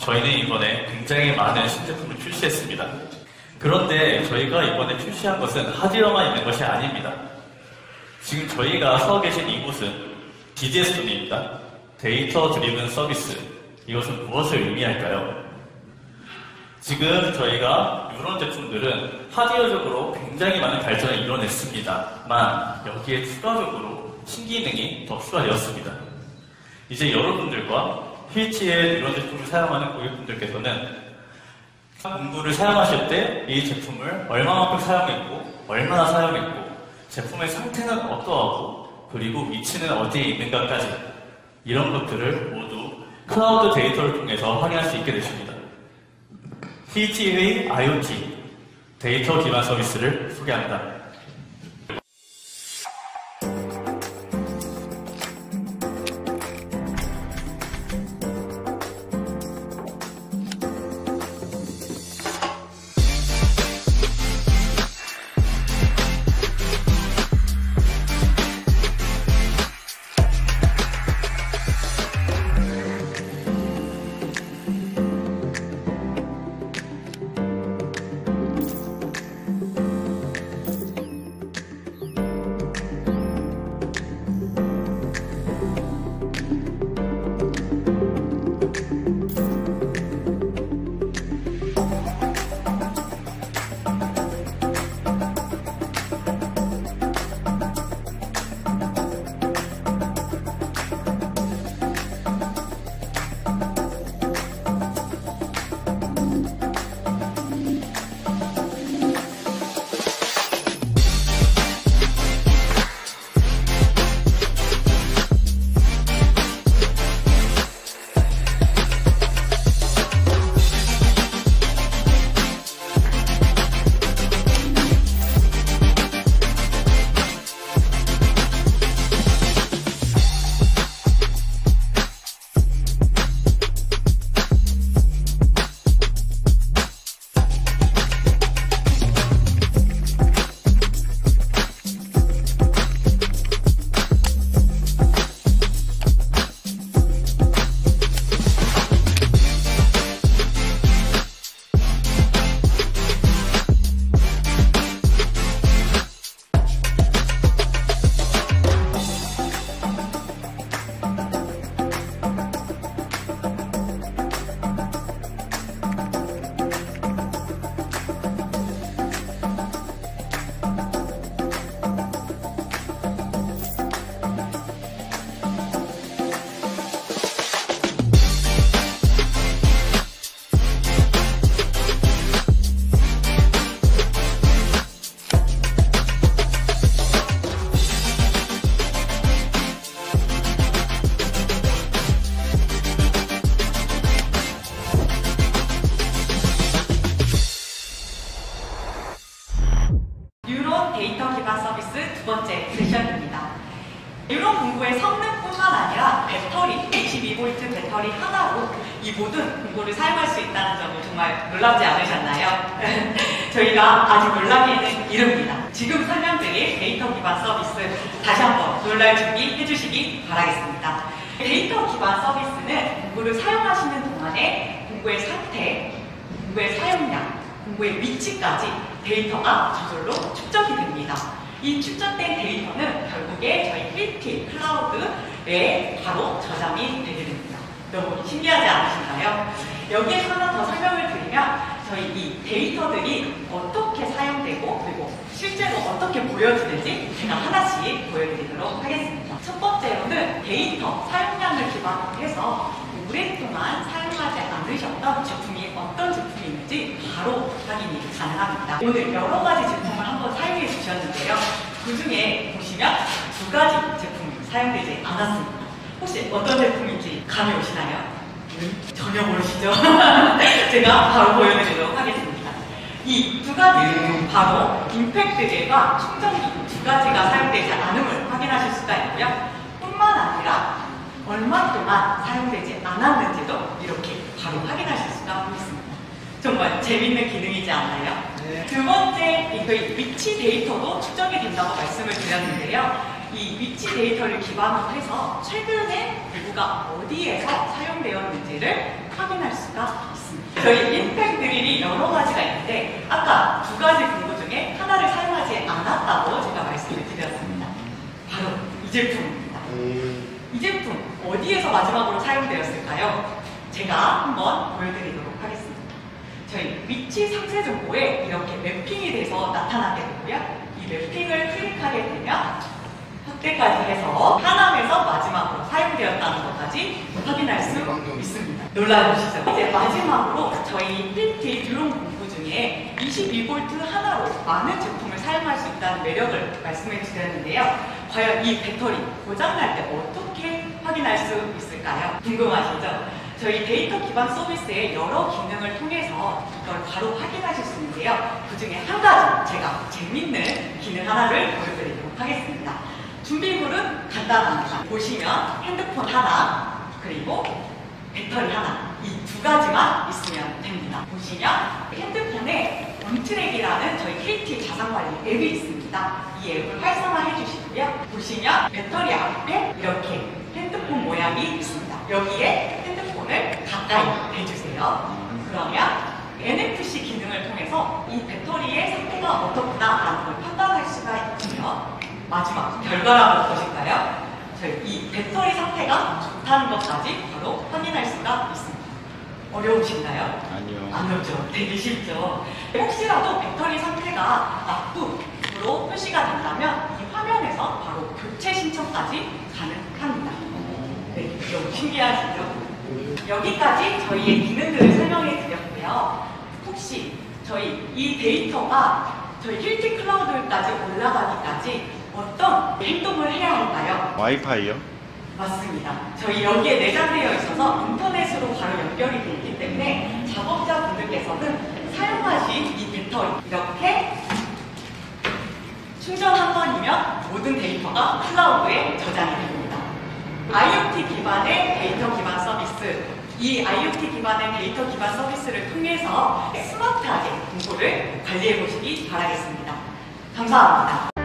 저희는 이번에 굉장히 많은 신제품을 출시했습니다. 그런데 저희가 이번에 출시한 것은 하드웨어만 있는 것이 아닙니다. 지금 저희가 서 계신 이곳은 DGS존입니다. 데이터 드리븐 서비스. 이것은 무엇을 의미할까요? 지금 저희가 이런 제품들은 하드웨어적으로 굉장히 많은 발전을 이뤄냈습니다만 여기에 추가적으로 신기능이 더 추가되었습니다. 이제 여러분들과 힐티의 이런 제품을 사용하는 고객분들께서는 공구를 사용하실 때 이 제품을 얼마만큼 사용했고 얼마나 사용했고 제품의 상태는 어떠하고 그리고 위치는 어디에 있는가까지 이런 것들을 모두 클라우드 데이터를 통해서 확인할 수 있게 되십니다. 힐티의 IoT 데이터 기반 서비스를 소개합니다. 번째 세션입니다. 뉴론 공구의 성능뿐만 아니라 배터리, 22V 배터리 하나로 이 모든 공구를 사용할 수 있다는 점을 정말 놀랍지 않으셨나요? 저희가 아주 놀라기에는 이릅니다. 지금 설명드릴 데이터 기반 서비스 다시 한번 놀랄 준비 해 주시기 바라겠습니다. 데이터 기반 서비스는 공구를 사용하시는 동안에 공구의 상태, 공구의 사용량, 공구의 위치까지 데이터가 저절로 축적이 됩니다. 이 축적된 데이터는 결국에 저희 힐티 클라우드에 바로 저장이 되게 됩니다. 너무 신기하지 않으신가요? 여기에서 하나 더 설명을 드리면 저희 이 데이터들이 어떻게 사용되고 그리고 실제로 어떻게 보여지는지 제가 하나씩 보여드리도록 하겠습니다. 첫 번째로는 데이터 사용량을 기반으로 해서 오랫동안 사용하지 않으셨던 제품이 바로 확인이 가능합니다. 오늘 여러 가지 제품을 한번 사용해 주셨는데요. 그 중에 보시면 두 가지 제품이 사용되지 않았습니다. 혹시 어떤 제품인지 감이 오시나요? 전혀 모르시죠? 제가 바로 보여드리도록 하겠습니다. 이 두 가지 제품 바로 임팩트 젤과 충전기 두 가지가 사용되지 않음을 확인하실 수가 있고요. 뿐만 아니라 얼마 동안 사용되지 않았는지도 이렇게 바로 확인하실 수가 있습니다. 정말 재밌는 기능이지 않나요? 두 번째, 이 위치 데이터도 축적이 된다고 말씀을 드렸는데요. 이 위치 데이터를 기반으로 해서 최근에 공구가 어디에서 사용되었는지를 확인할 수가 있습니다. 저희 임팩 드릴이 여러 가지가 있는데 아까 두 가지 공구 중에 하나를 사용하지 않았다고 제가 말씀을 드렸습니다. 바로 이 제품입니다. 이 제품 어디에서 마지막으로 사용되었을까요? 제가 한번 보여드리도록 하겠습니다. 저희 위치 상세 정보에 이렇게 매핑이 돼서 나타나게 되고요. 이 매핑을 클릭하게 되면 확대까지 해서 하남에서 마지막으로 사용되었다는 것까지 확인할 수 있습니다. 놀라우시죠? 이제 마지막으로 저희 필티 드론 공구 중에 22V 하나로 많은 제품을 사용할 수 있다는 매력을 말씀해 드렸는데요. 과연 이 배터리 고장날 때 어떻게 확인할 수 있을까요? 궁금하시죠? 저희 데이터 기반 서비스의 여러 기능을 통해서 이걸 바로 확인하실 수 있는데요. 그 중에 한 가지 제가 재밌는 기능 하나를 보여드리도록 하겠습니다. 준비물은 간단합니다. 보시면 핸드폰 하나, 그리고 배터리 하나, 이 두 가지만 있으면 됩니다. 보시면 핸드폰에 원트랙이라는 저희 KT 자산관리 앱이 있습니다. 이 앱을 활성화해 주시고요. 보시면 배터리 앞에 이렇게 핸드폰 모양이 있습니다. 여기에 가까이 대주세요. 그러면 NFC 기능을 통해서 이 배터리의 상태가 어떻구나라는 걸 판단할 수가 있고요. 마지막 결과라고 보실까요? 저희 이 배터리 상태가 좋다는 것까지 바로 확인할 수가 있습니다. 어려우신가요? 아니요. 안 어렵죠. 되게 쉽죠. 혹시라도 배터리 상태가 나쁨으로 표시가 된다면 이 화면에서 바로 교체 신청까지 가능합니다. 네, 너무 신기하시죠? 여기까지 저희의 기능들을 설명해 드렸고요. 혹시 저희 이 데이터가 저희 힐티 클라우드까지 올라가기까지 어떤 행동을 해야 할까요? 와이파이요? 맞습니다. 저희 여기에 내장되어 있어서 인터넷으로 바로 연결이 되어 있기 때문에 작업자분들께서는 사용하신 이 배터리 이렇게 충전 한 번이면 모든 데이터가 클라우드에 저장이 됩니다. IoT 기반의 데이터 기반 서비스, 이 IoT 기반의 데이터 기반 서비스를 통해서 스마트하게 공구를 관리해 보시기 바라겠습니다. 감사합니다.